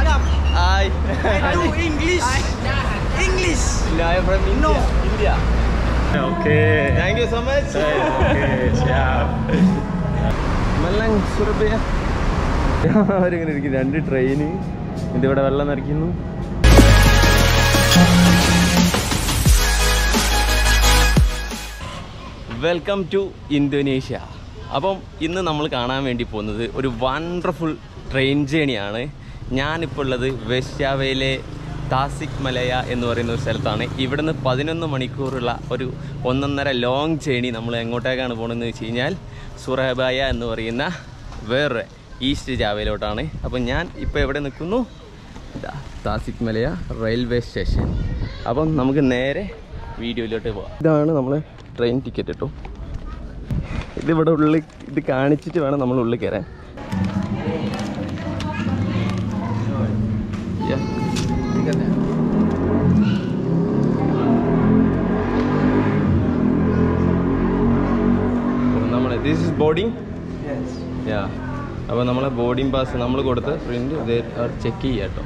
Hi. I do English. English. No, I'm from India. No. India. Okay. Thank you so much. Okay, siap. വെള്ളം സുറബിയ അവരിങ്ങനെ ഇരിക്കും രണ്ട് train ഇതിവിടെ വെള്ളം നിറയ്ക്കുന്നു welcome to Indonesia അപ്പം ഇന്ന് നമ്മൾ കാണാൻ വേണ്ടി പോകുന്നത് ഒരു വണ്ടർഫുൾ ട്രെയിൻ ജേണിയാണ് ഞാനിപ്പോൾ ഉള്ളത് വെസ്റ്റാവയിലെ താസിക് മലയ എന്ന് പറയുന്ന ഒരു സ്ഥലത്താണ്. ഇവിടുന്ന് പതിനൊന്ന് മണിക്കൂറുള്ള ഒരു ഒന്നൊന്നര ലോങ് ജേണി നമ്മൾ എങ്ങോട്ടേക്കാണ് പോകണമെന്ന് വെച്ച് കഴിഞ്ഞാൽ സുറഹബായ എന്ന് പറയുന്ന വേറെ ഈസ്റ്റ് ജാവയിലോട്ടാണ്. അപ്പം ഞാൻ ഇപ്പോൾ എവിടെ നിൽക്കുന്നു? താസിക് മലയ റെയിൽവേ സ്റ്റേഷൻ അപ്പം നമുക്ക് നേരെ വീഡിയോയിലോട്ട് പോവാം. ഇതാണ് നമ്മൾ ട്രെയിൻ ടിക്കറ്റ് കേട്ടോ ഇതിവിടെ ഉള്ളിൽ ഇത് കാണിച്ചിട്ട് വേണം നമ്മൾ ഉള്ളിൽ കയറാൻ. ബോർഡിംഗ്. യാ അപ്പോൾ നമ്മളെ ബോർഡിംഗ് പാസ് നമ്മൾ കൊടുത്ത് പ്രിന്റ് ഇത് ചെക്ക് ചെയ്യാം കേട്ടോ.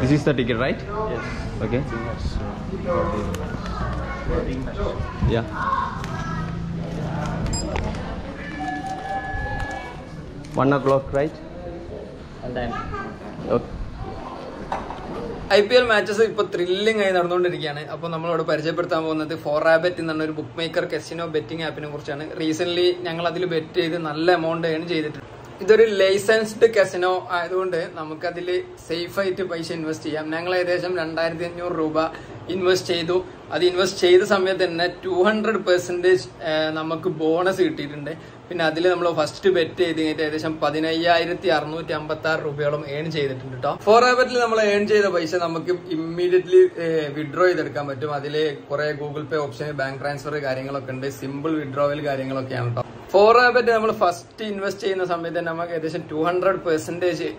This is the ticket right okay yeah one o'clock right okay I P L matches ഇപ്പൊ ത്രില്ലിംഗ് ആയി നടന്നുകൊണ്ടിരിക്കുകയാണ്. അപ്പൊ നമ്മളോട് പരിചയപ്പെടുത്താൻ പോകുന്നത് ഫോർ ആബറ്റ് എന്ന ഒരു ബുക്ക് മേക്കർ കെസിനോ ബെറ്റിംഗ് ആപ്പിനെ കുറിച്ചാണ്. റീസെന്റ് ഞങ്ങൾ അതിൽ ബെറ്റ് ചെയ്ത് നല്ല എമൗണ്ട് ഏൺ ചെയ്തിട്ടുണ്ട്. ഇതൊരു ലൈസൻസ്ഡ് കസിനോ ആയതുകൊണ്ട് നമുക്കതിൽ സേഫായിട്ട് പൈസ ഇൻവെസ്റ്റ് ചെയ്യാം. ഞങ്ങൾ ഏകദേശം രണ്ടായിരത്തി അഞ്ഞൂറ് രൂപ ഇൻവെസ്റ്റ് ചെയ്തു. അത് ഇൻവെസ്റ്റ് ചെയ്ത സമയത്ത് തന്നെ ടു ഹൺഡ്രഡ് പെർസെന്റേജ് നമുക്ക് ബോണസ് കിട്ടിയിട്ടുണ്ട്. പിന്നെ അതിൽ നമ്മൾ ഫസ്റ്റ് ബെറ്റ് ചെയ്ത് കഴിഞ്ഞിട്ട് ഏകദേശം പതിനയ്യായിരത്തി അറുന്നൂറ്റി അമ്പത്തി ആറ് രൂപയോളം ഏൺ ചെയ്തിട്ടുണ്ട് കേട്ടോ ഫോർ ഹാബറ്റിൽ നമ്മൾ ഏൺ ചെയ്ത പൈസ നമുക്ക് ഇമ്മീഡിയറ്റ്ലി വിഡ്രോ ചെയ്തെടുക്കാൻ പറ്റും. അതിൽ കുറെ Google pay option bank transfer കാര്യങ്ങളൊക്കെ ഉണ്ട്. സിമ്പിൾ വിഡ്രോവൽ കാര്യങ്ങളൊക്കെയാണ് കേട്ടോ ഫോർ ഹാബറ്റ് നമ്മൾ ഫസ്റ്റ് ഇൻവെസ്റ്റ് ചെയ്യുന്ന സമയത്ത് തന്നെ നമുക്ക് ഏകദേശം ടു ഹൺഡ്രഡ് പെർസെന്റേജ്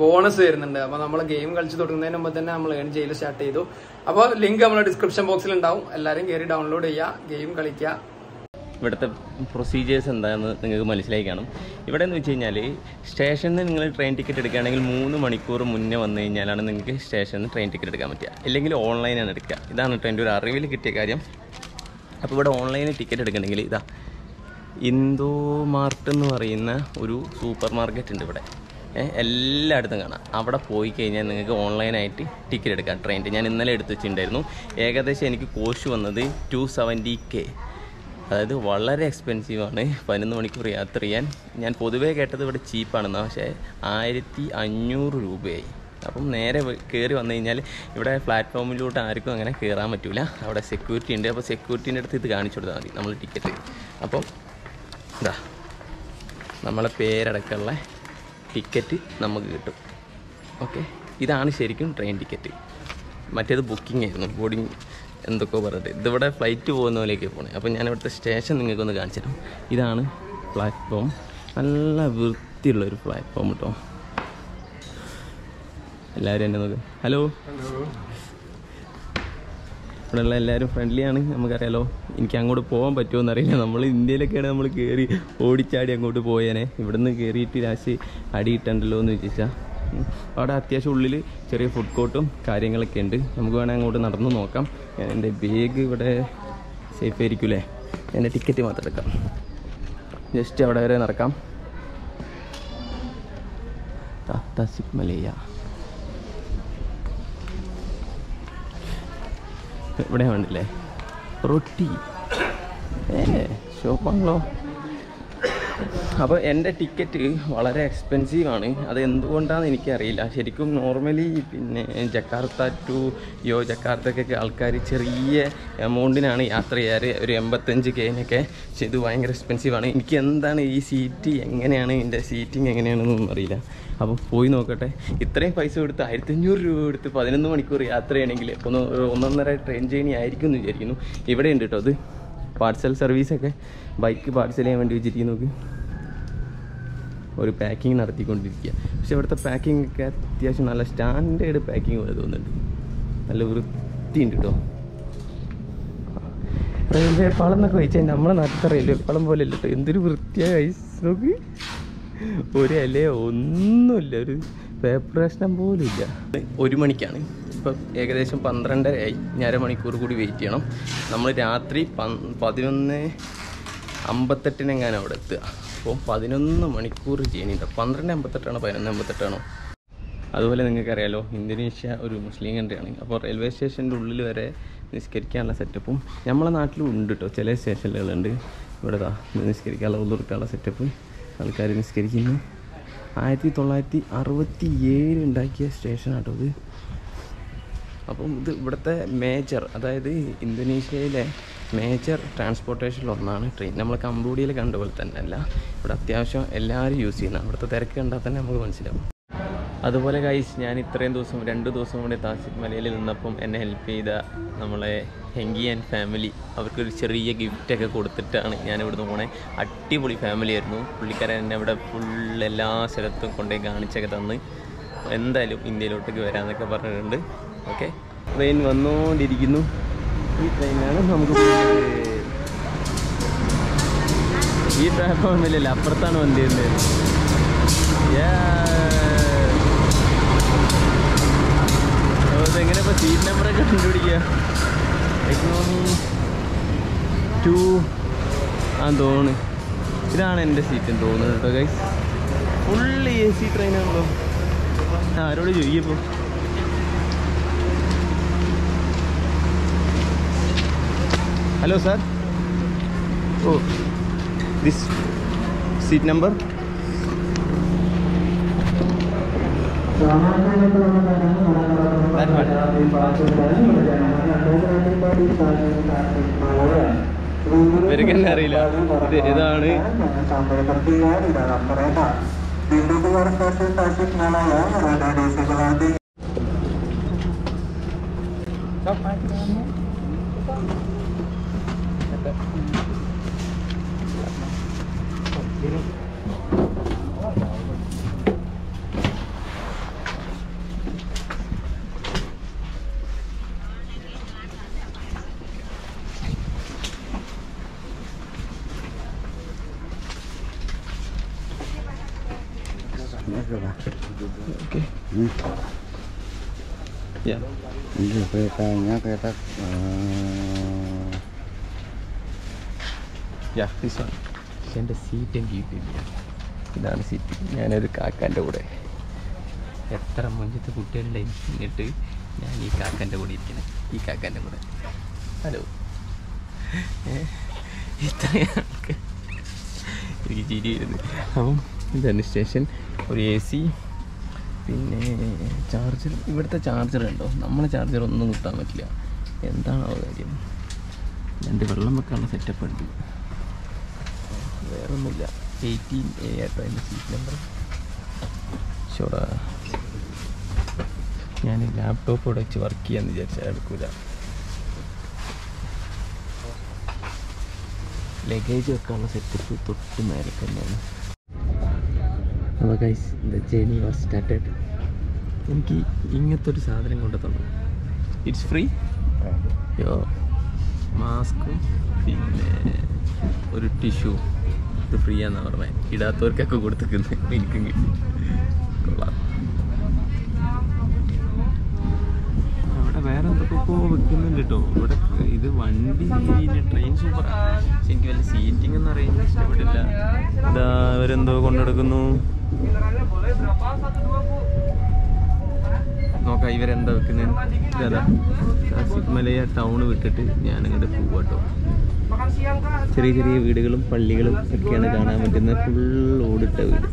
ബോണസ് വരുന്നുണ്ട്. അപ്പൊ നമ്മൾ ഗെയിം കളിച്ച് തുടങ്ങുന്നതിന് മുമ്പ് തന്നെ നമ്മൾ ഏൺ ചെയ്യൽ സ്റ്റാർട്ട് ചെയ്തു. അപ്പോൾ ലിങ്ക് നമ്മുടെ ഡിസ്ക്രിപ്ഷൻ ബോക്സിൽ ഉണ്ടാവും. എല്ലാവരും കയറി ഡൗൺലോഡ് ചെയ്യുക ഗെയിം കളിക്കുക. ഇവിടുത്തെ പ്രൊസീജിയേഴ്സ് എന്താണെന്ന് നിങ്ങൾക്ക് മനസ്സിലായി കാണും. ഇവിടെ എന്ന് വെച്ച് കഴിഞ്ഞാൽ സ്റ്റേഷനിൽ നിങ്ങൾ ട്രെയിൻ ടിക്കറ്റ് എടുക്കുകയാണെങ്കിൽ മൂന്ന് മണിക്കൂർ മുന്നേ വന്നു കഴിഞ്ഞാലാണ് നിങ്ങൾക്ക് സ്റ്റേഷനിൽ ട്രെയിൻ ടിക്കറ്റ് എടുക്കാൻ പറ്റുക. അല്ലെങ്കിൽ ഓൺലൈനാണ് എടുക്കുക. ഇതാണ് കേട്ടോ എന്റെ ഒരു അറിവിൽ കിട്ടിയ കാര്യം. അപ്പോൾ ഇവിടെ ഓൺലൈനിൽ ടിക്കറ്റ് എടുക്കണമെങ്കിൽ ഇതാ ഇന്തോ മാർട്ട് എന്ന് പറയുന്ന ഒരു സൂപ്പർ മാർക്കറ്റ് ഉണ്ട് ഇവിടെ. എല്ലായിടത്തും കാണാം. അവിടെ പോയി കഴിഞ്ഞാൽ നിങ്ങൾക്ക് ഓൺലൈനായിട്ട് ടിക്കറ്റ് എടുക്കാം ട്രെയിനിന്റെ ഞാൻ ഇന്നലെ എടുത്ത് വെച്ചിട്ടുണ്ടായിരുന്നു. ഏകദേശം എനിക്ക് കോസ്റ്റ് വന്നത് ടു സെവന്റി കെ അതായത് വളരെ എക്സ്പെൻസീവാണ് പതിനൊന്ന് മണിക്കൂർ യാത്ര ചെയ്യാൻ. ഞാൻ പൊതുവേ കേട്ടത് ഇവിടെ ചീപ്പാണെന്നാണ് പക്ഷേ ആയിരത്തി അഞ്ഞൂറ് രൂപയായി. അപ്പം നേരെ കയറി വന്നു കഴിഞ്ഞാൽ ഇവിടെ പ്ലാറ്റ്ഫോമിലോട്ട് ആർക്കും അങ്ങനെ കയറാൻ പറ്റില്ല അവിടെ സെക്യൂരിറ്റി ഉണ്ട്. അപ്പോൾ സെക്യൂരിറ്റീന്റെ അടുത്ത് ഇത് കാണിച്ചു കൊടുത്താൽ മതി. നമ്മൾ ടിക്കറ്റ് അപ്പം ഇതാ നമ്മളെ പേരടക്കമുള്ള ടിക്കറ്റ് നമുക്ക് കിട്ടും. ഓക്കെ ഇതാണ് ശരിക്കും ട്രെയിൻ ടിക്കറ്റ് മറ്റേത് ബുക്കിംഗ് ആയിരുന്നു. ബോർഡിങ് എന്തൊക്കെയോ പറഞ്ഞിട്ട്. ഇതിവിടെ ഫ്ലൈറ്റ് പോകുന്ന പോലെയൊക്കെ പോണേ. അപ്പോൾ ഞാൻ ഇവിടുത്തെ സ്റ്റേഷൻ നിങ്ങൾക്കൊന്ന് കാണിച്ചു ഇതാണ് പ്ലാറ്റ്ഫോം നല്ല വൃത്തിയുള്ളൊരു പ്ലാറ്റ്ഫോം കേട്ടോ എല്ലാവരും എന്നെ നോക്ക്. ഹലോ ഇവിടെയുള്ള എല്ലാവരും ഫ്രണ്ട്ലിയാണ് നമുക്കറിയാലോ. എനിക്ക് അങ്ങോട്ട് പോകാൻ പറ്റുമോ എന്നറിയില്ല നമ്മൾ ഇന്ത്യയിലൊക്കെയാണ് നമ്മൾ കയറി ഓടിച്ചാടി അങ്ങോട്ട് പോയേനെ. ഇവിടുന്ന് കയറിയിട്ട് രാശി അടിയിട്ടുണ്ടല്ലോ എന്ന് വെച്ചാൽ അവിടെ അത്യാവശ്യം ഉള്ളിൽ ചെറിയ ഫുഡ് കോർട്ടും കാര്യങ്ങളൊക്കെ ഉണ്ട്. നമുക്ക് വേണേൽ അങ്ങോട്ട് നടന്നു നോക്കാം. ഞാൻ എന്റെ ബാഗ് ഇവിടെ സേഫ് ആയിരിക്കൂലേ? എന്റെ ടിക്കറ്റ് മാത്രം എടുക്കാം. ജസ്റ്റ് അവിടെ വരെ നടക്കാം. താസിക് മലയ ഇവിടെ വേണ്ടില്ലേ റൊട്ടി. ഏ ഷോപ്പാണല്ലോ അപ്പോൾ എന്റെ ടിക്കറ്റ് വളരെ എക്സ്പെൻസീവ് ആണ്. അത് എന്തുകൊണ്ടാണെന്ന് എനിക്കറിയില്ല. ശരിക്കും നോർമലി പിന്നെ ജക്കാർത്ത ടു യോ ജക്കാർത്തക്കൊക്കെ ആൾക്കാർ ചെറിയ എമൗണ്ടിനാണ് യാത്ര ചെയ്യാറ്. ഒരു എൺപത്തഞ്ച് പക്ഷെ ഇത് ഭയങ്കര എക്സ്പെൻസീവ് ആണ്. എനിക്ക് എന്താണ് ഈ സീറ്റ് എങ്ങനെയാണ്? ഇതിന്റെ സീറ്റിംഗ് എങ്ങനെയാണെന്നൊന്നും അറിയില്ല. അപ്പോൾ പോയി നോക്കട്ടെ. ഇത്രയും പൈസ കൊടുത്ത് ആയിരത്തി അഞ്ഞൂറ് രൂപ കൊടുത്ത് പതിനൊന്ന് മണിക്കൂർ യാത്രയാണെങ്കിൽ ഒന്ന് ഒന്നൊന്നര ട്രെയിൻ ജേണി ആയിരിക്കും എന്ന് വിചാരിക്കുന്നു. ഇവിടെ ഉണ്ട് കേട്ടോ അത് പാർസൽ സർവീസൊക്കെ ബൈക്ക് പാർസൽ ചെയ്യാൻ വേണ്ടി വെച്ചിരിക്കുന്നു നോക്ക്. ഒരു പാക്കിംഗ് നടത്തിക്കൊണ്ടിരിക്കുക. പക്ഷെ ഇവിടുത്തെ പാക്കിംഗ് ഒക്കെ അത്യാവശ്യം നല്ല സ്റ്റാൻഡേർഡ് പാക്കിംഗ് പോലെ തോന്നുന്നുണ്ട്. നല്ല വൃത്തിയുണ്ട് കേട്ടോ റെയിൽവേ പാളം എന്നൊക്കെ വെച്ചാൽ നമ്മുടെ നാട്ടിലത്തെ റെയിൽവേ പാളം പോലെ അല്ല കേട്ടോ എന്തൊരു വൃത്തിയായ നോക്ക്. ഒരു ഇലയോ ഒന്നുമില്ല. ഒരു പേപ്പർ പ്രശ്നം പോലും ഇല്ല. ഒരു മണിക്കാണ്. ഇപ്പം ഏകദേശം പന്ത്രണ്ടരയായി. ഇനി അരമണിക്കൂർ കൂടി വെയിറ്റ് ചെയ്യണം. നമ്മൾ രാത്രി പതിനൊന്ന് അമ്പത്തെട്ടിനെങ്ങാനും അവിടെ എത്തുക. അപ്പോൾ പതിനൊന്ന് മണിക്കൂർ ചെയ്യണില്ല പന്ത്രണ്ട് അമ്പത്തെട്ടാണോ പതിനൊന്ന് അമ്പത്തെട്ടാണോ? അതുപോലെ നിങ്ങൾക്കറിയാലോ ഇന്തോനേഷ്യ ഒരു മുസ്ലിം കൺട്രിയാണ് അപ്പോൾ റെയിൽവേ സ്റ്റേഷന്റെ ഉള്ളിൽ വരെ നിസ്കരിക്കാനുള്ള സെറ്റപ്പും നമ്മളെ നാട്ടിലും ഉണ്ട് കേട്ടോ ചില സ്റ്റേഷനുകളുണ്ട് ഇവിടെ നിസ്കരിക്കാനുള്ള ഉള്ളിറക്കാനുള്ള സെറ്റപ്പ് ആൾക്കാർ നിസ്കരിക്കുന്നു. ആയിരത്തി തൊള്ളായിരത്തി അറുപത്തി ഏഴ് ഉണ്ടാക്കിയ സ്റ്റേഷനാട്ടോ ഇത്. അപ്പം ഇത് ഇവിടുത്തെ മേജർ അതായത് ഇന്തോനേഷ്യയിലെ മേജർ ട്രാൻസ്പോർട്ടേഷനിൽ ഒന്നാണ് ട്രെയിൻ നമ്മൾ കംബോഡിയയിൽ കണ്ട പോലെ തന്നെ അല്ല ഇവിടെ അത്യാവശ്യം എല്ലാവരും യൂസ് ചെയ്യുന്ന ഇവിടുത്തെ തിരക്ക് കണ്ടാൽ തന്നെ നമുക്ക് മനസ്സിലാവും. അതുപോലെ കൈസ് ഞാൻ ഇത്രയും ദിവസം രണ്ട് ദിവസം കൂടി താസിക് മലയിൽ നിന്നപ്പം എന്നെ ഹെൽപ്പ് ചെയ്ത നമ്മളെ ഹെങ്കി ആൻഡ് ഫാമിലി അവർക്കൊരു ചെറിയ ഗിഫ്റ്റൊക്കെ കൊടുത്തിട്ടാണ് ഞാൻ ഇവിടുന്ന് പോണേ. അടിപൊളി ഫാമിലി ആയിരുന്നു. പുള്ളിക്കാരൻ എന്നെ ഇവിടെ ഫുൾ എല്ലാ സ്ഥലത്തും കൊണ്ടുപോയി കാണിച്ചൊക്കെ തന്ന്. എന്തായാലും ഇന്ത്യയിലോട്ടേക്ക് വരാമെന്നൊക്കെ പറഞ്ഞിട്ടുണ്ട്. ഓക്കെ. ട്രെയിൻ വന്നുകൊണ്ടിരിക്കുന്നു ഈ ട്രെയിനാണ് നമുക്ക് ഈ പ്ലാറ്റ്ഫോമിലല്ല അപ്പുറത്താണ് വണ്ടി വരുന്നത്. എങ്ങനെ ഇപ്പൊ സീറ്റ് നമ്പറൊക്കെ കണ്ടുപിടിക്കുക? എക്കണോമി ടു ആ തോണ് ഇതാണ് എന്റെ സീറ്റ് തോന്നുന്നത് കേട്ടോ ഗൈസ് ഫുള്ള് എ സി ട്രെയിനാണല്ലോ ആരോട് ചോദിക്കപ്പോ hello sir oh this seat number ഇവർക്ക് തന്നെ അറിയില്ല ഇത് ഇതാണ് Ini keretanya kereta eh, yeah this one എന്റെ സീറ്റ് എനിക്ക് കിട്ടിയില്ല ഇതാണ് സീറ്റ് ഞാനൊരു കാക്കാന്റെ കൂടെ. എത്ര മുഞ്ചത്തെ കുട്ടികളുടെ എന്നിട്ട് ഞാൻ ഈ കാക്കാന്റെ കൂടെ ഇരിക്കണം? ഈ കാക്കാന്റെ കൂടെ. ഹലോ ഇത്രയും ആൾക്ക് എനിക്ക് ചിരി വരുന്നു അപ്പം ഇതാണ് സ്റ്റേഷൻ ഒരു എ സി പിന്നെ ചാർജർ ഇവിടുത്തെ ചാർജർ ഉണ്ടോ? നമ്മളെ ചാർജർ ഒന്നും കിട്ടാൻ പറ്റില്ല. എന്താണോ കാര്യം? രണ്ട് വെള്ളം വെക്കാനുള്ള സെറ്റപ്പ് ഉണ്ട്. വേറെ ഒന്നുമില്ല എയ്റ്റീൻ എ ആട്ടോ എന്റെ സീറ്റ് നമ്പർ ഷോടാ. ഞാൻ ലാപ്ടോപ്പ് ഇവിടെ വെച്ച് വർക്ക് ചെയ്യാമെന്ന് വിചാരിച്ചാൽ എടുക്കൂല. ലഗേജ് വെക്കാനുള്ള സെറ്റപ്പ് തൊട്ട് മേലെ തന്നെയാണ്. അപ്പോൾ guys the journey was started എനിക്ക് ഇങ്ങനത്തെ ഒരു സാധനം കൊണ്ട് തന്നു. ഇറ്റ്സ് ഫ്രീ യോ മാസ്കും പിന്നെ ഒരു ടിഷ്യൂ ഇത് ഫ്രീ ആണെന്ന് പറഞ്ഞത് ഇടാത്തവർക്കൊക്കെ കൊടുത്തിരിക്കുന്നത് എനിക്കും കിട്ടി. അവിടെ വേറെ എന്തൊക്കെ വെക്കുന്നുണ്ട് കേട്ടോ ഇവിടെ ഇത് വണ്ടി ട്രെയിൻ സൂപ്പറാണ് പക്ഷെ എനിക്ക് വല്ല സീറ്റിംഗ് എന്ന് അറിയാൻ ഇഷ്ടപ്പെട്ടില്ല. ഇതാ അവരെന്തോ കൊണ്ടെടുക്കുന്നു. നോക്കാം ഇവരെന്താ വെക്കുന്നത് ഇതാ സിഗ്മലയ ടൗൺ വിട്ടിട്ട് ഞാൻ അങ്ങോട്ട് പോവാട്ടോ ചെറിയ ചെറിയ വീടുകളും പള്ളികളും ഒക്കെയാണ് കാണാൻ പറ്റുന്നത് ഫുൾ ഓടിട്ട വീട്.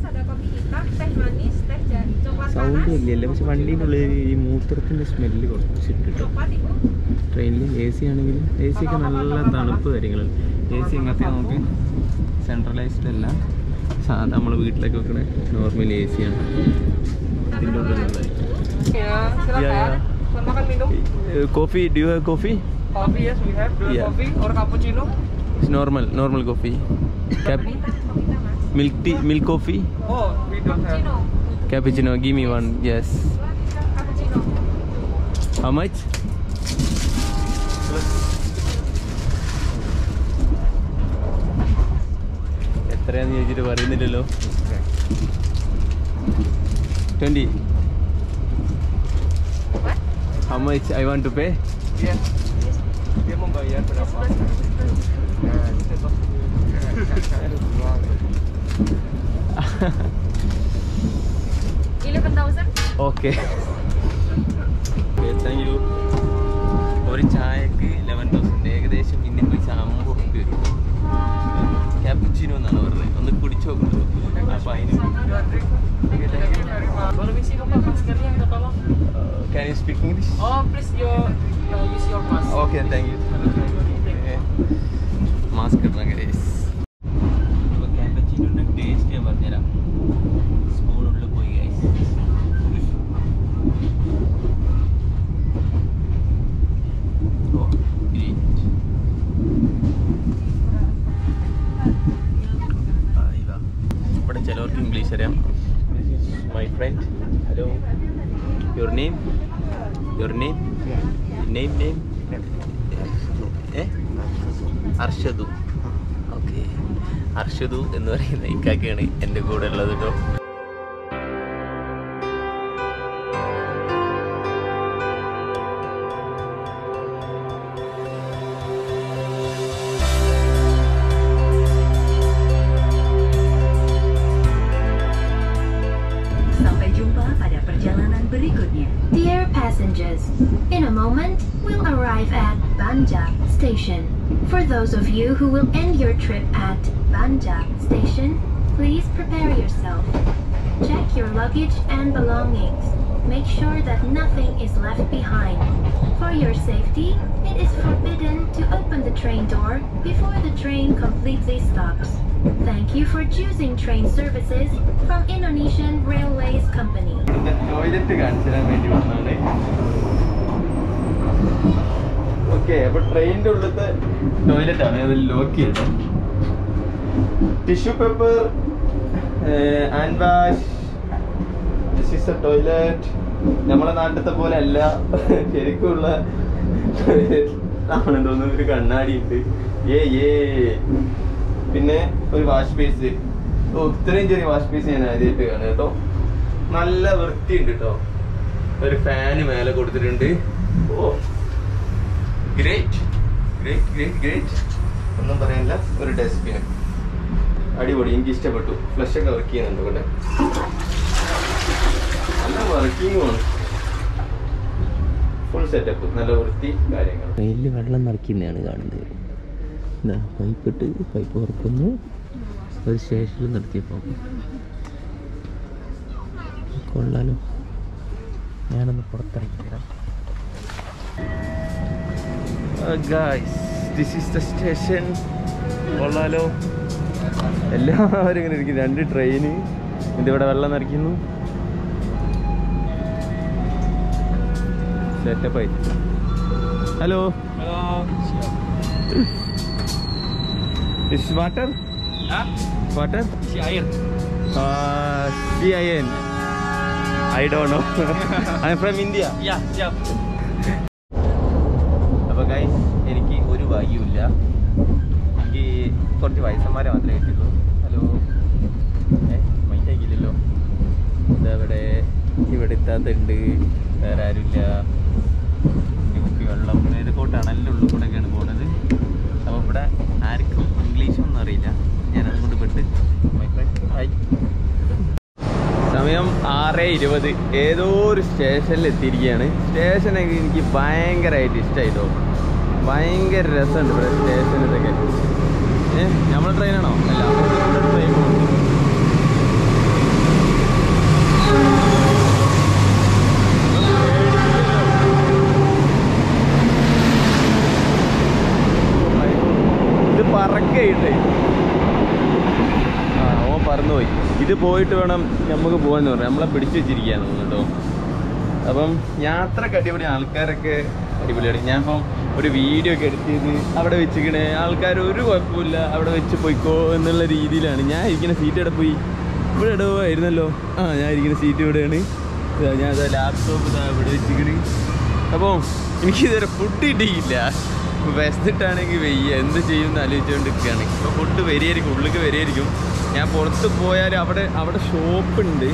സൗണ്ട് വലിയല്ല പക്ഷെ വണ്ടീനുള്ളിൽ ഈ മൂത്രത്തിന്റെ സ്മെല്ല് കുറച്ചിട്ട് കേട്ടോ ട്രെയിനിൽ എ സി ആണെങ്കിലും എ സി ഒക്കെ നല്ല തണുപ്പ് കാര്യങ്ങളുണ്ട് എ സി എങ്ങനത്തെ നമുക്ക് സെൻട്രലൈസ്ഡ് അല്ല. സാധാ നമ്മൾ വീട്ടിലൊക്കെ വെക്കണ നോർമൽ എ സിയാണ് ഇതിന്റെ ഉള്ളിലുള്ളത്. Ya, silakan. Mau makan minum? Coffee do you have coffee Coffee yes, we have black Yeah. coffee or cappuccino. Normal normal coffee milk tea milk coffee Oh, we don't have. cappuccino give me one yes how much എത്രയാന്ന് ചോദിച്ചിട്ട് പറയുന്നില്ലല്ലോ twenty What? How much I want to pay? Yes. Dia membayar berapa? Eleven thousand? Okay thank you ഒരു ചായക്ക് eleven thousand ഏകദേശം Indian പൈസ അമ്പത് റുപ്യ വരും. Cappuccino എന്നാണ് പറഞ്ഞത്. ഒന്ന് കുടിച്ചു നോക്കുള്ളൂ അപ്പോൾ അതിന് Can you speak English? Oh, please your, uh, use your mask. Okay, thank you. Okay. അർഷദു എന്ന് പറയുന്ന ഇക്കാക്കയാണ് എൻ്റെ കൂടെ ഉള്ളത് കേട്ടോ Sampai jumpa pada perjalanan berikutnya. Dear passengers, in a moment we'll arrive at Banja Station. For those of you who will end your trip at Banja Station, please prepare yourself. Check your luggage and belongings. Make sure that nothing is left behind. For your safety, it is forbidden to open the train door before the train completely stops. Thank you for choosing train services from Indonesian Railways Company. ഇവിടുത്തെ toilet കാണിച്ചു തരാൻ വേണ്ടി വന്നതാണ് okay അപ്പൊ ട്രെയിനിന്റെ ഉള്ളിലത്തെ toilet ആണ് അത് ലോക്ക് ചെയ്തത് tissue paper and wash this is a toilet നമ്മളെ നാട്ടിലത്തെ പോലെ അല്ല. ശരിക്കുള്ള ആണെന്ന് തോന്നുന്നു ഒരു കണ്ണാടി ഉണ്ട് ഏ ഏ പിന്നെ ഒരു വാഷ് ബേസ് ഓ ഇത്രയും ചെറിയ വാഷ് ബേസ് ഞാൻ ആദ്യമായിട്ട് കാണുക കേട്ടോ. നല്ല വൃത്തിയുണ്ട് കേട്ടോ. ഒരു ഫാന് മേലെ കൊടുത്തിട്ടുണ്ട്. Oh great great great great ഒന്നും പറയാനില്ല. ഒരു ഡസ്റ്റ്ബിൻ അടിപൊളി. എനിക്ക് ഇഷ്ടപ്പെട്ടു. ഫ്ലഷ് ഒക്കെ വർക്ക് ചെയ്യുന്നുണ്ട്. ഇവിടെ നല്ല വർക്കിങ്ങുമാണ് ഫുൾ സെറ്റപ്പ് നല്ല വൃത്തി കാര്യങ്ങൾ. ട്രെയിനിൽ വെള്ളം നിറയ്ക്കുന്നതാണ് കാണുന്നത്. പൈപ്പ് ഇട്ട് പൈപ്പ് ഉറക്കുന്നു ഒരു സ്റ്റേഷനിൽ നിർത്തിയപ്പോൾ കൊള്ളാലോ. ഞാനൊന്ന് പുറത്തിറങ്ങി തരാം guys this is the station കൊള്ളാലോ. എല്ലാവരും ഇങ്ങനെ ഇരിക്കും രണ്ട് ട്രെയിന് ഇതിവിടെ വെള്ളം നിറയ്ക്കുന്നു. സെറ്റപ്പായി hello. Is water? Water. C I N I Dr know I'm from India Ya, siap. അപ്പോൾ ഗൈസ് എനിക്ക് ഒരു ഭാഗ്യമില്ല എനിക്ക് കുറച്ച് വയസ്സന്മാരെ മാത്രമേ കിട്ടുള്ളൂ ഹലോ ഏ മൈൻഡ് ആക്കിയില്ലല്ലോ ഇതവിടെ ഇവിടെ എത്താത്തുണ്ട് വേറെ ആരുമില്ല ഈ കുപ്പി വെള്ളം ഇത് കോട്ടാണല്ലോ ഉള്ളു കൂടെയൊക്കെയാണ് പോകുന്നത് അപ്പോൾ ഇവിടെ ആർക്കും ഇംഗ്ലീഷൊന്നും അറിയില്ല ഞാൻ അതുകൊണ്ട് പെട്ട് മൈ ഫ്രണ്ട് ഹായ് സമയം ആറ് ഇരുപത് ഏതോ ഒരു എത്തിയിരിക്കുകയാണ് സ്റ്റേഷനൊക്കെ എനിക്ക് ഭയങ്കരമായിട്ട് ഇഷ്ടമായിട്ടോ ഭയങ്കര രസമുണ്ട് ഇവിടെ സ്റ്റേഷൻ ഇതൊക്കെ ഏ നമ്മൾ ട്രെയിനാണോ അല്ല ട്രെയിൻ ഇത് പറക്കയിട്ട് ആ ഓ പറന്നുപോയി. ഇത് പോയിട്ട് വേണം നമുക്ക് പോകാൻ പറഞ്ഞു നമ്മളെ പിടിച്ചു വെച്ചിരിക്കുകയാണ് കേട്ടോ. അപ്പം യാത്രയ്ക്ക് അടിപൊളി ആൾക്കാരൊക്കെ അടിപൊളിയാണ്. ഞാൻ ഇപ്പം ഒരു വീഡിയോ ഒക്കെ എടുത്തിരുന്ന് അവിടെ വെച്ചിരിക്കണ ആൾക്കാർ ഒരു കുഴപ്പമില്ല അവിടെ വെച്ച് പോയിക്കോ എന്നുള്ള രീതിയിലാണ്. ഞാൻ ഇരിക്കുന്ന സീറ്റ് ഇവിടെ പോയി? ഇവിടെ ഇടവോ ആയിരുന്നല്ലോ. ആ ഞാൻ ഇരിക്കുന്ന സീറ്റ് ഇവിടെയാണ്. ഞാൻ അതാ ലാപ്ടോപ്പ് ഇതാ ഇവിടെ വെച്ചിരിക്കണ്. അപ്പോൾ എനിക്കിതുവരെ ഫുഡ് കിട്ടിയില്ല വിശന്നിട്ടാണെങ്കിൽ വെയ്യ. എന്ത് ചെയ്യും എന്ന് ആലോചിച്ചുകൊണ്ട് നിൽക്കുകയാണ് ഇപ്പോൾ ഫുഡ് വരികയായിരിക്കും ഉള്ളിലേക്ക് വരികയായിരിക്കും. ഞാൻ പുറത്ത് പോയാൽ അവിടെ അവിടെ ഷോപ്പുണ്ട്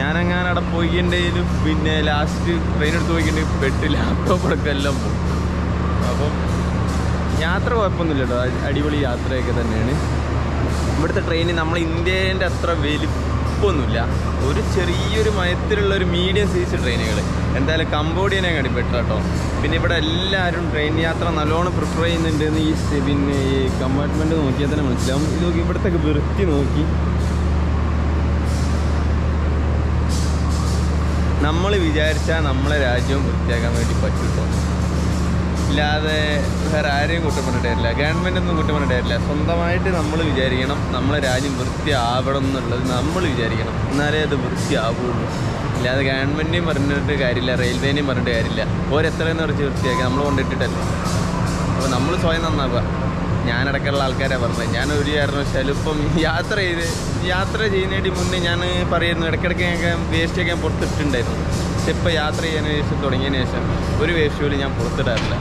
ഞാനങ്ങനെ അവിടെ പോയിക്കണ്ടേലും പിന്നെ ലാസ്റ്റ് ട്രെയിൻ എടുത്ത് പോയിക്കേണ്ടെങ്കിൽ പെട്ട് ലാപ്ടോപ്പ് അടക്കം എല്ലാം പോകും അപ്പം യാത്ര കുഴപ്പമൊന്നുമില്ല കേട്ടോ അടിപൊളി യാത്രയൊക്കെ തന്നെയാണ്. ഇവിടുത്തെ ട്രെയിൻ നമ്മൾ ഇന്ത്യേന്റെ അത്ര വലിപ്പമൊന്നുമില്ല. ഒരു ചെറിയൊരു മയത്തിലുള്ള ഒരു മീഡിയം സൈസ് ട്രെയിനുകൾ എന്തായാലും കംബോഡിയനെ കണ്ടി ബെറ്റർ കേട്ടോ പിന്നെ ഇവിടെ എല്ലാവരും ട്രെയിൻ യാത്ര നല്ലോണം പ്രിഫർ ചെയ്യുന്നുണ്ട് ഈ പിന്നെ ഈ കമ്പാർട്ട്മെന്റ് നോക്കിയാൽ തന്നെ മനസ്സിലാവും. ഇത് നോക്കി ഇവിടുത്തെ വൃത്തി നോക്കി. നമ്മൾ വിചാരിച്ചാൽ നമ്മളെ രാജ്യവും വൃത്തിയാക്കാൻ വേണ്ടി പറ്റുമോ ഇല്ലാതെ വേറെ ആരെയും കുറ്റം പറഞ്ഞിട്ടില്ല കാര്യമില്ല ഗവൺമെന്റ് ഒന്നും കുറ്റം പറഞ്ഞിട്ടില്ല സ്വന്തമായിട്ട് നമ്മൾ വിചാരിക്കണം നമ്മളെ രാജ്യം വൃത്തിയാവണം എന്നുള്ളത് നമ്മൾ വിചാരിക്കണം. എന്നാലേ അത് വൃത്തിയാവുള്ളൂ. ഇല്ലാതെ ഗവൺമെന്റിനെയും പറഞ്ഞിട്ട് കാര്യമില്ല റെയിൽവേനെയും പറഞ്ഞിട്ട് കാര്യമില്ല. ഓരെത്രയെന്ന് കുറച്ച് വൃത്തിയാക്കി നമ്മൾ കൊണ്ടിട്ടിട്ടല്ലേ? അപ്പോൾ നമ്മൾ സ്വയം നന്നാക്കുക. ഞാനടക്കമുള്ള ആൾക്കാരാണ് പറഞ്ഞത്. ഞാൻ ഒരു കാരണവശാലും ഇപ്പം യാത്ര ചെയ്ത് യാത്ര ചെയ്യുന്നതിന് മുന്നേ ഞാൻ പറയുന്നു ഇടയ്ക്കിടയ്ക്ക് ഞാൻ വേസ്റ്റ് ഒക്കെ ഞാൻ പുറത്തിട്ടുണ്ടായിരുന്നു പക്ഷെ ഇപ്പോൾ യാത്ര ചെയ്യാൻ ശേഷം തുടങ്ങിയതിന് ശേഷം ഒരു വേസ്റ്റ് പോലും ഞാൻ പുറത്തിടാറില്ല.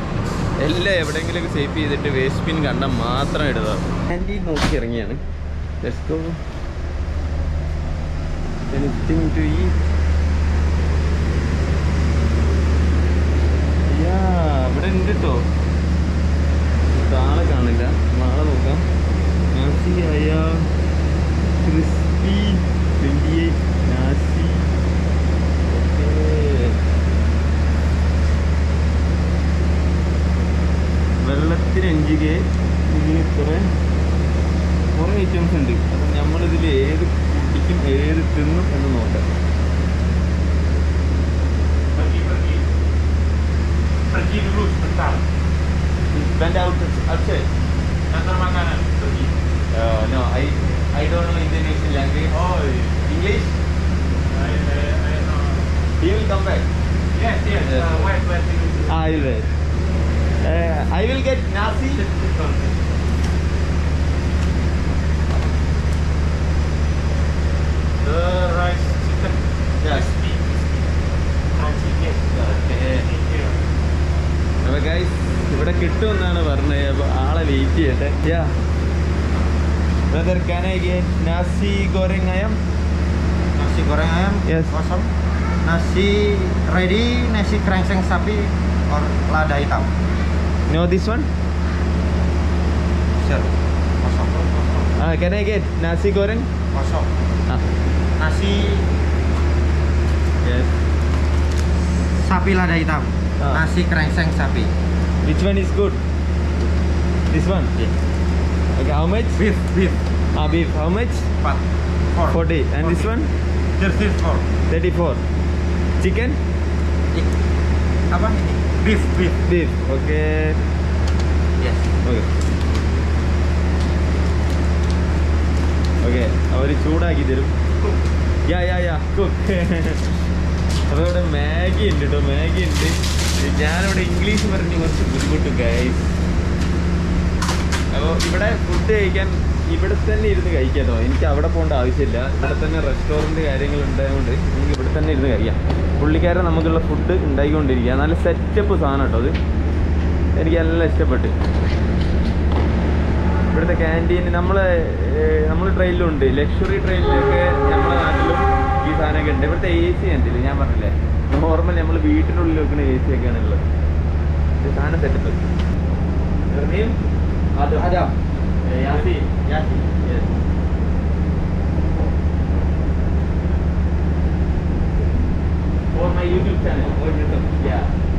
എല്ലാം എവിടെയെങ്കിലും സേഫ് ചെയ്തിട്ട് വേസ്റ്റ് പിൻ കണ്ടാൽ മാത്രം ഇടുന്നത് ആന്റി നോക്കി ഇറങ്ങിയാണ്. ലെറ്റ്സ് ഗോ ടു ഇവിടെ ഉണ്ട് കേട്ടോ ആളെ കാണില്ല. നാളെ നോക്കാം. നാസി അയ ക്രിസ്പി ട്വൻറ്റി എയ്റ്റ് നാസി വെള്ളത്തിന് അഞ്ച് കെ ഇതിന് ഇത്ര കുറേ nasi goreng ayam Nasi goreng ayam Yes. kosong. Nasi ready, nasi kerengseng sapi or lada hitam. no this one Sir, kosong. ah can I get nasi goreng Kosong. ah Nasi yes sapi lada hitam. Ah. Nasi kerengseng sapi. which one is good this one okay how much Beef, beef. Ah beef how much? Empat. Four. 40 and this one? Thirty four. 34 chicken? Apa? Beef, beef. beef. Okay. Yes. Okay okay അവർ ചൂടാക്കി തരും. യാ യാ യാ cook ഇവിടെ Maggi ഉണ്ട് കേട്ടോ Maggi ഉണ്ട്. ഞാനിവിടെ English പറഞ്ഞ് കുറച്ച് ബുദ്ധിമുട്ടും ഗൈസ് അപ്പോൾ ഇവിടെ ഫുഡ് കഴിക്കാൻ ഇവിടെ തന്നെ ഇരുന്ന് കഴിക്കാട്ടോ എനിക്ക് അവിടെ പോകേണ്ട ആവശ്യമില്ല. ഇവിടെ തന്നെ റെസ്റ്റോറന്റ് കാര്യങ്ങൾ ഉണ്ടായതുകൊണ്ട് എനിക്ക് ഇവിടെ തന്നെ ഇരുന്ന് കഴിക്കാം. പുള്ളിക്കാരൻ നമുക്കുള്ള ഫുഡ് ഉണ്ടാക്കിക്കൊണ്ടിരിക്കുക നല്ല സെറ്റപ്പ് സാധനം കേട്ടോ അത്. എനിക്ക് നല്ല ഇഷ്ടപ്പെട്ടു. ഇവിടുത്തെ ക്യാന്റീൻ നമ്മൾ നമ്മൾ ട്രെയിനിലുണ്ട് ലക്ഷറി ട്രെയിനിലൊക്കെ നമ്മുടെ നാട്ടിലും ഈ സാധനമൊക്കെ ഉണ്ട്. ഇവിടുത്തെ എ സി കണ്ടില്ല? ഞാൻ പറഞ്ഞില്ലേ? നോർമൽ നമ്മൾ വീട്ടിനുള്ളിൽ വെക്കുന്ന എ സി ഒക്കെയാണ് ഉള്ളത്. സാധനം സെറ്റപ്പ് അത്. Yasi. Yes. For my YouTube channel, or YouTube, yeah.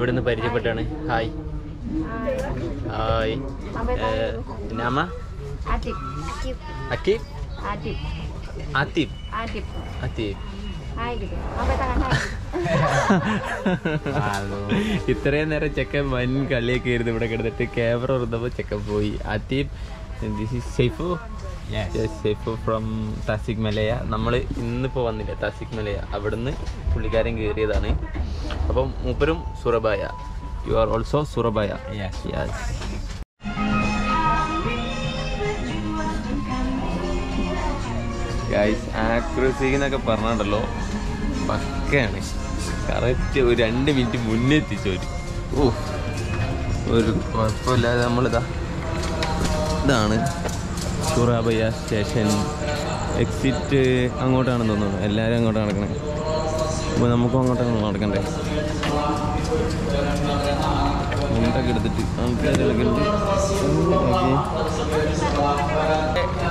ഇവിടുന്ന് പരിചയപ്പെട്ടാണ് ഹായ് ഹായ് നാമ. അക്കീബ്. ആത്തിബ്. ആത്തിബ്. ഇത്രയും നേരം ചെക്കൻ വൻ കളിയൊക്കെ ആയിരുന്നു ഇവിടെ കിടന്നിട്ട്. ക്യാമറ ഉറന്നപ്പോ ചെക്കൻ പോയി. ആത്തിബ് this is Saifu Saifu from Tasikmalaya നമ്മൾ ഇന്നിപ്പോൾ വന്നില്ല? താസിക് മലയ അവിടുന്ന് പുള്ളിക്കാരൻ കയറിയതാണ്. അപ്പം മൂപ്പരും Surabaya. You are also Surabaya. Guys accuracy എന്നൊക്കെ പറഞ്ഞിട്ടുണ്ടല്ലോ പക്കയാണ്. കറക്റ്റ് ഒരു രണ്ട് മിനിറ്റ് മുന്നേ എത്തിച്ചു ഒരു. ഓ ഒരു കുഴപ്പമില്ലാതെ നമ്മളിതാ ഇതാണ്. സുറാബയ്യ സ്റ്റേഷൻ എക്സിറ്റ് അങ്ങോട്ടാണെന്ന് തോന്നുന്നു. എല്ലാവരും അങ്ങോട്ടാണ് നടക്കണേ. അപ്പോൾ നമുക്കും അങ്ങോട്ടാണ് നടക്കണ്ടേ? മുണ്ടൊക്കെ എടുത്തിട്ട് ആൾക്കാരൊക്കെ ഉണ്ട്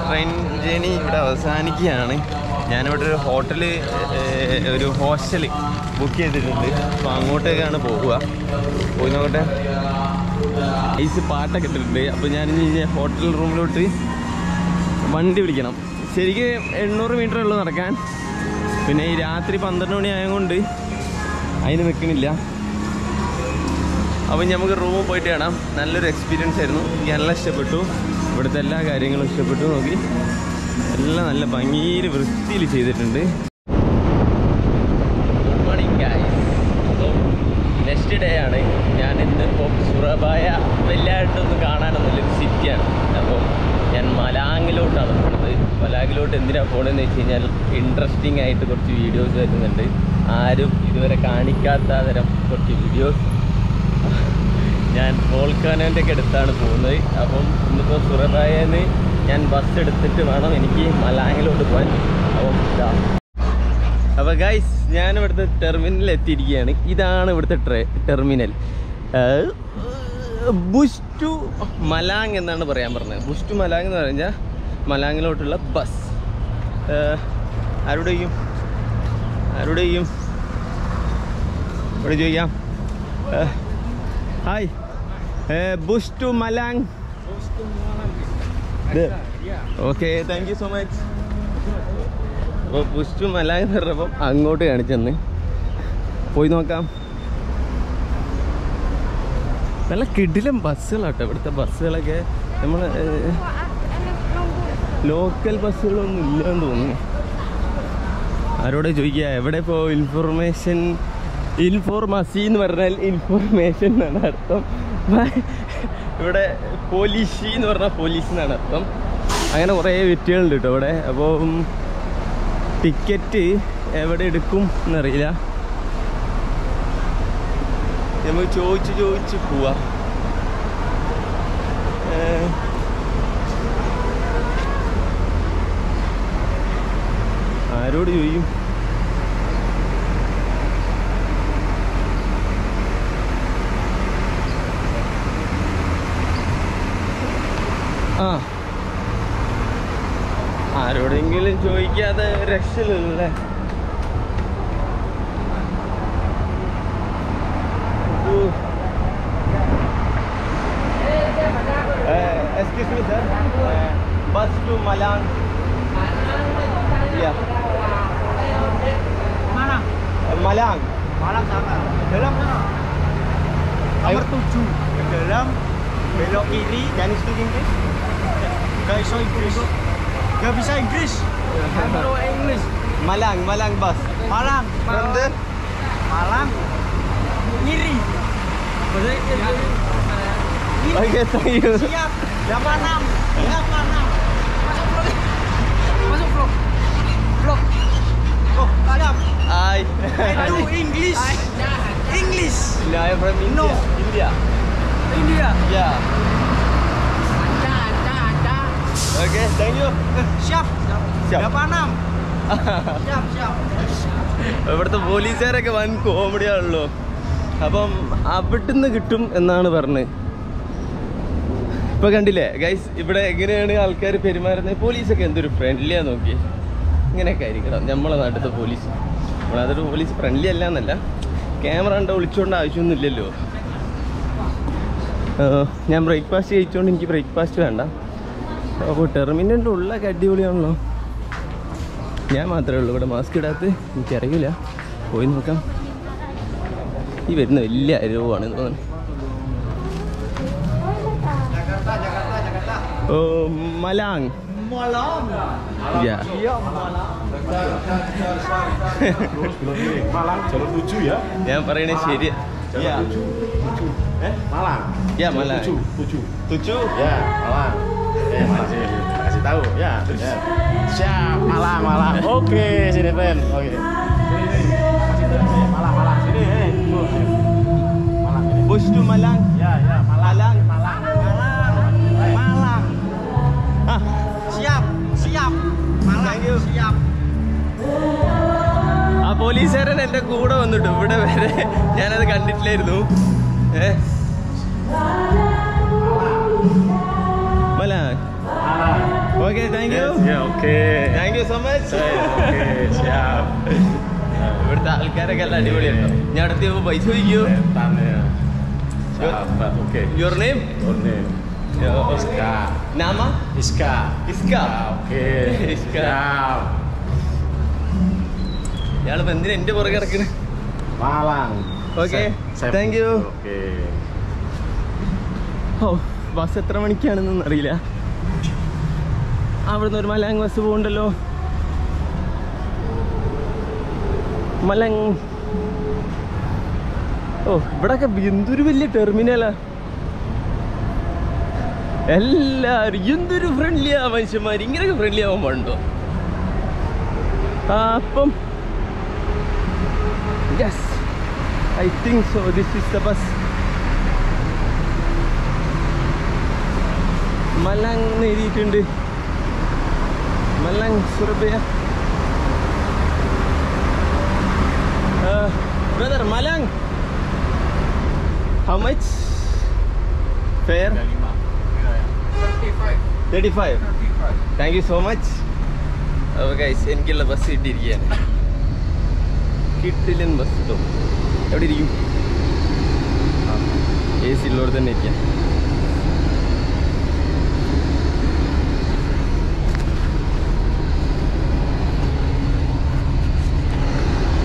ട്രെയിൻ ജേണി ഇവിടെ അവസാനിക്കുകയാണ്. ഞാനിവിടെ ഒരു ഹോട്ടൽ ഒരു ഹോസ്റ്റൽ ബുക്ക് ചെയ്തിട്ടുണ്ട്. അപ്പോൾ അങ്ങോട്ടേക്കാണ് പോകുക പോയി നോക്കട്ടെ. ഐസ് പാട്ടൊക്കെ ഇട്ടിട്ടുണ്ട്. അപ്പോൾ ഞാനിനി ഹോട്ടൽ റൂമിലോട്ട് വണ്ടി വിളിക്കണം. ശരിക്ക് എണ്ണൂറ് മീറ്റർ ഉള്ളൂ നടക്കാൻ. പിന്നെ ഈ രാത്രി പന്ത്രണ്ട് മണി ആയതുകൊണ്ട് അതിന് നിൽക്കണില്ല അപ്പം നമുക്ക് റൂമിൽ പോയിട്ട് കാണാം. നല്ലൊരു എക്സ്പീരിയൻസ് ആയിരുന്നു. എനിക്ക് നല്ല ഇഷ്ടപ്പെട്ടു. ഇവിടുത്തെ എല്ലാ കാര്യങ്ങളും ഇഷ്ടപ്പെട്ടു. നോക്കി. എല്ലാം നല്ല ഭംഗിയിൽ വൃത്തിയിൽ ചെയ്തിട്ടുണ്ട്. ഗുഡ് മോർണിംഗ് നെക്സ്റ്റ് ഡേ ആണ്. ഞാൻ ഇന്നിപ്പോൾ സുറബായ വലിയതായിട്ടൊന്നും കാണാനൊന്നുമില്ല. ഒരു സിറ്റിയാണ് അപ്പോൾ ഞാൻ മലാങ്ങിലോട്ടാണ് പോണത് മലാങ്ങിലോട്ട് എന്തിനാണ് പോകണമെന്ന് വെച്ച് കഴിഞ്ഞാൽ ഇൻട്രസ്റ്റിംഗ് ആയിട്ട് കുറച്ച് വീഡിയോസ് വരുന്നുണ്ട്. ആരും ഇതുവരെ കാണിക്കാത്ത തരം കുറച്ച് വീഡിയോസ് ഞാൻ വോൾക്കാനോന്റെ ഒക്കെ അടുത്താണ് പോകുന്നത്. അപ്പം ഇന്നിപ്പോൾ സുറബായെന്ന് ഞാൻ ബസ് എടുത്തിട്ട് വേണം എനിക്ക് മലാങ്ങിലോട്ട് പോകാൻ അപ്പം ഇതാ അപ്പോൾ ഗൈസ് ഞാൻ ഇവിടുത്തെ ടെർമിനലിൽ എത്തിയിരിക്കുകയാണ്. ഇതാണ് ഇവിടുത്തെ ടെർമിനൽ ടു മലാങ് എന്നാണ് പറയാൻ പറഞ്ഞത്. ബുസ്റ്റു മലാങ് എന്ന് പറഞ്ഞാൽ മലാങ്ങിലോട്ടുള്ള ബസ് ആരുടെയും ആരുടെയും ഇവിടെ ചോദിക്കാം. Hi bus to Malang okay thank you so much അപ്പോൾ ബുസ്റ്റു മലാങ് എന്ന് പറഞ്ഞപ്പം അങ്ങോട്ട് കാണിച്ചെന്ന്. പോയി നോക്കാം. നല്ല കിടിലും ബസ്സുകളാട്ടോ ഇവിടുത്തെ ബസ്സുകളൊക്കെ. നമ്മൾ ലോക്കൽ ബസ്സുകളൊന്നും ഇല്ലെന്ന് തോന്നുന്നു. ആരോടെ ചോദിക്കുക എവിടെ ഇപ്പോൾ ഇൻഫർമേഷൻ ഇൻഫോർമസി എന്ന് പറഞ്ഞാൽ ഇൻഫോർമേഷൻ എന്നാണ് അർത്ഥം. ഇവിടെ പോലീസി എന്ന് പറഞ്ഞാൽ പോലീസ് എന്നാണ് അർത്ഥം. അങ്ങനെ കുറേ വ്യക്തികളുണ്ട് കേട്ടോ ഇവിടെ. അപ്പോൾ ടിക്കറ്റ് എവിടെ എടുക്കും എന്നറിയില്ല. നമുക്ക് ചോദിച്ച് ചോദിച്ച് പോവാ. ആരോട് ചോദിക്കും ആ ആരോടെങ്കിലും ചോദിക്കാതെ രക്ഷയില്ലല്ലേ Malang. Iya. Mana? Eh, Malang. Malang sana. Dalam sana. Nomor tujuh. Ke dalam belok kiri dan speak Inggris. Gak bisa Inggris. Gak bisa Inggris. Hello English. Malang, Malang bus. Malang. From there? Malang. Kiri. Maksudnya Oke, okay, thank you. Siap. 86. 86. Jam 6. Masuk vlog. Vlog. Oh, siap. English. I do English. No, I'm from India. No. India. India. Yeah. Da, da, ada. Okay, thank you. Siap. Siap. 6. Siap, siap. ഇവിടുത്തെ പോലീസുകാരൊക്കെ വൻ കോമഡിയാണല്ലോ അപ്പം അവിടുന്ന് കിട്ടും എന്നാണ് പറഞ്ഞത് ഇപ്പൊ കണ്ടില്ലേ? Guys ഇവിടെ എങ്ങനെയാണ് ആൾക്കാർ പെരുമാറുന്നത്? പോലീസൊക്കെ എന്തൊരു ഫ്രണ്ട്ലിയാ നോക്കി ഇങ്ങനെയൊക്കെ ആയിരിക്കണം. നമ്മളെ നാട്ടിലത്തെ പോലീസ്. നമ്മളതൊരു പോലീസ് ഫ്രണ്ട്ലി അല്ല എന്നല്ല ക്യാമറ കണ്ട ആവശ്യമൊന്നുമില്ലല്ലോ. ഇല്ലല്ലോ ഞാൻ ബ്രേക്ക്ഫാസ്റ്റ് കഴിച്ചുകൊണ്ട് എനിക്ക് ബ്രേക്ക്ഫാസ്റ്റ് വേണ്ട. അപ്പോൾ ടെർമിനലിന്റെ ഉള്ളൊക്കെ അടിപൊളിയാണല്ലോ. ഞാൻ മാത്രമേ ഉള്ളൂ. ഇവിടെ മാസ്ക് ഇടാത്ത എനിക്കറിയില്ല. പോയി നോക്കാം. ഈ വരുന്ന വലിയ അരവാണ് തോന്നുന്നു. uh, Malang. Malang. Ya. Iya, Malang. Malang jalur 7 ya. Yang hari ini sedikit. Iya. 7. Eh, Malang. Ya, Malang. 7, 7. 7? Ya, Malang. Eh, makasih. Kasih tahu. Ya, ya, Siap, Malang, Malang. Oke, sini, Ben. Oke. Eh, Malang, Malang. Sini, eh. eh. Bos tu Malang. Ya, ya. പോലീസുകാരൻ എന്റെ കൂടെ വന്നിട്ട് ഇവിടെ വരെ ഞാനത് കണ്ടിട്ടില്ലായിരുന്നു ഏ Malang. Okay thank you thank you so much. ഇവിടുത്തെ ആൾക്കാരൊക്കെ എല്ലാം അടിപൊളിയാണ് ഞാൻ അടുത്ത് പൈസ ചോദിക്കൂ. Your name Your name. Iska. നാമ Iska. Iska Oke. Iska. Siap. ഇയാളിപ്പോ എന്തിനാ എന്റെ പുറകെ ഇറക്കണ്. ഓ ബസ് എത്ര മണിക്കാണെന്നൊന്നും അറിയില്ല. അവിടുന്ന് ഒരു മലയാങ് ബസ് പോകണ്ടല്ലോ മലങ് ഓ ഇവിടൊക്കെ എന്തൊരു വലിയ ടെർമിനലാ എല്ലാരും എന്തൊരു ഫ്രണ്ട്ലിയാ മനുഷ്യന്മാർ ഇങ്ങനെയൊക്കെ ഫ്രണ്ട്ലി ആവാൻ പാടുണ്ടോ? ആ, അപ്പം yes I think so this is the bus Malang എന്ന് എഴുതിയിട്ടുണ്ട് Malang Surabaya brother Malang how much fare thirty five thank you so much അപ്പോൾ ഗൈസ് എനിക്കുള്ള ബസ് കിട്ടിയിരിക്കുകയാണ് കിട്ടില്ലൻ ബസ് കേട്ടോ എവിടെ ഇരിക്കും? എ സി ഉള്ളവർ തന്നെ ഇരിക്കാം.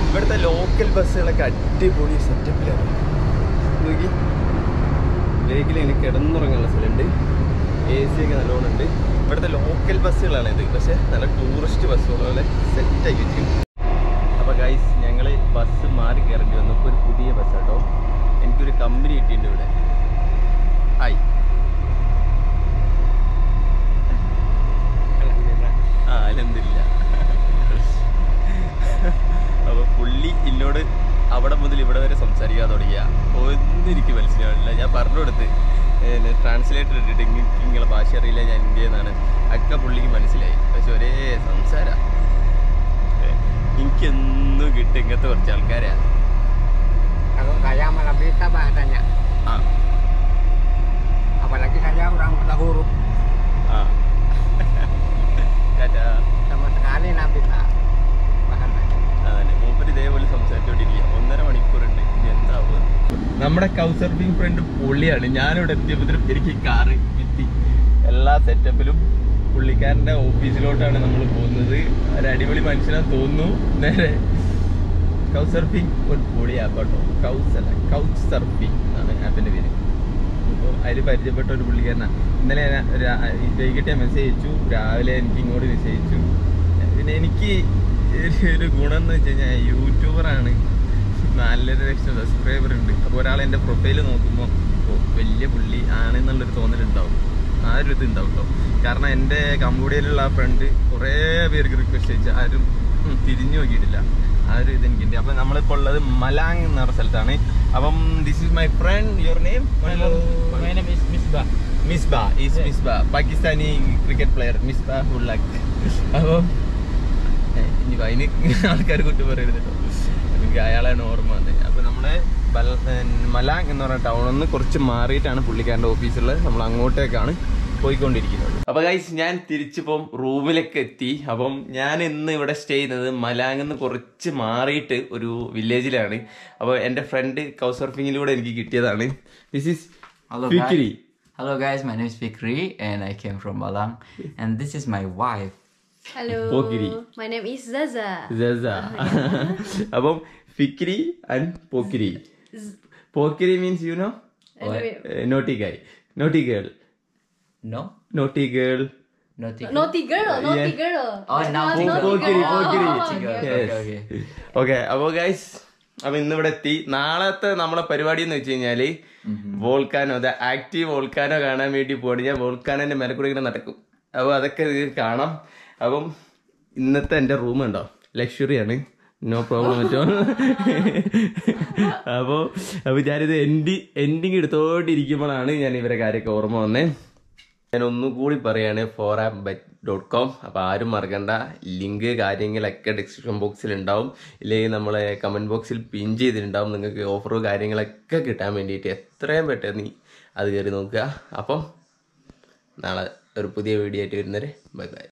ഇവിടുത്തെ ലോക്കൽ ബസ്സുകളൊക്കെ അടിപൊളി സെറ്റപ്പിലാണ് നോക്കി. ബേക്കിൽ ഇങ്ങനെ കിടന്നുറങ്ങാനുള്ള സ്ഥലമുണ്ട്. എ സി ഒക്കെ നല്ലോണം ഉണ്ട്. ഇവിടുത്തെ ലോക്കൽ ബസ്സുകളാണ് ഇത്. പക്ഷേ നല്ല ടൂറിസ്റ്റ് ബസ്സുകൾ സെറ്റ് സെറ്റാക്കി വെച്ചിരിക്കും അപ്പോൾ ഗൈസ് ഞങ്ങൾ ബസ് മാറി കയറേണ്ടി വന്നു ഇപ്പോൾ ഒരു പുതിയ ബസ് കേട്ടോ എനിക്കൊരു കമ്പനി കിട്ടിയിട്ടുണ്ട് ഇവിടെ. ഹായ്. ആ അലന്തില്ല അപ്പോൾ പുള്ളി എന്നോട് അവിടെ മുതൽ ഇവിടെ വരെ സംസാരിക്കാൻ തുടങ്ങിയ. ഒന്നും എനിക്ക് മനസ്സിലാവില്ല ഞാൻ പറഞ്ഞു കൊടുത്ത് ട്രാൻസ്ലേറ്റർ ഇട്ടിട്ട് ഇങ്ങനെ നിങ്ങളെ ഭാഷ അറിയില്ല ഞാൻ ഇന്ത്യയിൽ നിന്നാണ് ഒക്കെ പുള്ളിക്ക് മനസ്സിലായി. പക്ഷെ ഒരേ സംസാര. എനിക്കെന്നും കിട്ടും ഇങ്ങനത്തെ കുറച്ച് ആൾക്കാരാണ് saya malah bisa bahasanya. ah. Apalagi saya orang buta huruf. ആ ടാറ്റാ Sama sekali nggak bisa നമ്മുടെ ആ മൂപ്പര് ഇതേപോലെ സംസാരിച്ചോണ്ടിരിക്കുക. ഒന്നര മണിക്കൂറുണ്ട്. ഇത് എന്താവും നമ്മുടെ കൗസർഫിംഗ് ഫ്രണ്ട് പുള്ളിയാണ്. ഞാനിവിടെ എത്തിയപ്പോഴും എനിക്ക് കാറ് വിത്തി എല്ലാ സെറ്റപ്പിലും പുള്ളിക്കാരന്റെ ഓഫീസിലോട്ടാണ് നമ്മൾ പോകുന്നത്. ഒരു അടിപൊളി മനുഷ്യനാ തോന്നുന്നു. നേരെ കൗ സർഫിംഗ് ഒരു പൊളി ആപ്പ് കേട്ടോ കൗസ് അല്ല കൗച്ച് സർഫിംഗ് എന്നാണ് ആപ്പിന്റെ പേര്. അപ്പോൾ അതിൽ പരിചയപ്പെട്ട ഒരു പുള്ളിക്കാരനാണ് ഇന്നലെ വൈകിട്ട് ഞാൻ മെസ്സേജ് അയച്ചു. രാവിലെ എനിക്ക് ഇങ്ങോട്ട് മെസ്സേജ് അയച്ചു. പിന്നെ എനിക്ക് ഒരു- ഒരു ഗുണം എന്ന് വെച്ച് കഴിഞ്ഞാൽ യൂട്യൂബറാണ് നാലര ലക്ഷം സബ്സ്ക്രൈബർ ഉണ്ട്. അപ്പോൾ ഒരാൾ എന്റെ പ്രൊഫൈൽ നോക്കുമ്പോൾ ഓ വലിയ പുള്ളി ആണെന്നുള്ളൊരു തോന്നലുണ്ടാവും. ആ ഒരു ഇത് ഉണ്ടാവും കേട്ടോ കാരണം എന്റെ കമ്പോഡിയയിലുള്ള ആ ഫ്രണ്ട് കുറേ പേർക്ക് റിക്വസ്റ്റ് അയച്ചു ആരും തിരിഞ്ഞു നോക്കിയിട്ടില്ല. ആ ഒരു ഇത് എനിക്കുണ്ട്. അപ്പം നമ്മളിപ്പോൾ ഉള്ളത് മലാങ് എന്ന് പറഞ്ഞ സ്ഥലത്താണ്. അപ്പം this is my friend your name. Misbah is Misbah Pakistani cricket player Misbah ul Haq അപ്പം ഇനി അതിന് ആൾക്കാർ കുറ്റം പറയരുത് കേട്ടോ എനിക്ക് അയാളാണ് ഓർമ്മ വന്നത്. അപ്പൊ നമ്മളെ മലാങ് എന്ന് പറഞ്ഞ ടൗണിൽ നിന്ന് കുറച്ച് മാറിയിട്ടാണ് പുള്ളിക്കാരന്റെ ഓഫീസുള്ളത് നമ്മൾ അങ്ങോട്ടേക്കാണ് പോയിക്കൊണ്ടിരിക്കുന്നത് അപ്പൊ ഗൈസ് ഞാൻ തിരിച്ചിപ്പം റൂമിലേക്ക് എത്തി അപ്പം ഞാൻ ഇന്ന് ഇവിടെ സ്റ്റേ ചെയ്യുന്നത് മലാങ് നിന്ന് കുറച്ച് മാറിയിട്ട് ഒരു വില്ലേജിലാണ് അപ്പോൾ എന്റെ ഫ്രണ്ട് കൗസർഫിങ്ങിലൂടെ എനിക്ക് കിട്ടിയതാണ് this is Hello Fikri guys. Hello guys, my name is Fikri and I came from Malang and my. Hello. Pokiri. My name is Zaza. Zaza. അപ്പം ഫിക്രി ആൻഡ് പോക്കിരി Pokkiri means you know naughty guy naughty girl No? Naughty. Naughty girl, naughty Yeah. girl. Oh, now Not പോക്കിരി പോക്കിരി Okay, okay, okay. Okay അപ്പോ guys അപ്പൊ ഇന്ന് ഇവിടെ എത്തി. നാളത്തെ നമ്മളെ പരിപാടി എന്ന് വെച്ച് കഴിഞ്ഞാൽ വോൾക്കാനോ ദ ആക്റ്റീവ് വോൾക്കാനോ കാണാൻ വേണ്ടി പോകണം ഞാൻ വോൾക്കാനോന്റെ കൂടെ ഇങ്ങനെ നടക്കും. അപ്പൊ അതൊക്കെ കാണാം. അപ്പം ഇന്നത്തെ എന്റെ റൂം ഉണ്ടോ? ആണ്. നോ പ്രോബ്ലം പറ്റോ അപ്പോ അപ്പൊ ഞാനിത് എൻഡി എൻഡിങ് എടുത്തോണ്ടിരിക്കുമ്പോഴാണ് ഞാൻ ഇവരെ കാര്യമൊക്കെ ഓർമ്മ വന്നേ. ഞാൻ ഒന്നുകൂടി പറയാണ് four app bet dot com അപ്പോൾ ആരും മറക്കണ്ട. ലിങ്ക് കാര്യങ്ങളൊക്കെ ഡിസ്ക്രിപ്ഷൻ ബോക്സിൽ ഉണ്ടാവും ഇല്ലെങ്കിൽ നമ്മളെ കമന്റ് ബോക്സിൽ പിൻ ചെയ്തിട്ടുണ്ടാവും. നിങ്ങൾക്ക് ഓഫറോ കാര്യങ്ങളൊക്കെ കിട്ടാൻ വേണ്ടിയിട്ട് എത്രയും പെട്ടെന്ന് അത് കയറി നോക്കുക. അപ്പം നാളെ ഒരു പുതിയ വീഡിയോ ആയിട്ട് വരുന്നവരെ ബൈ ബൈ.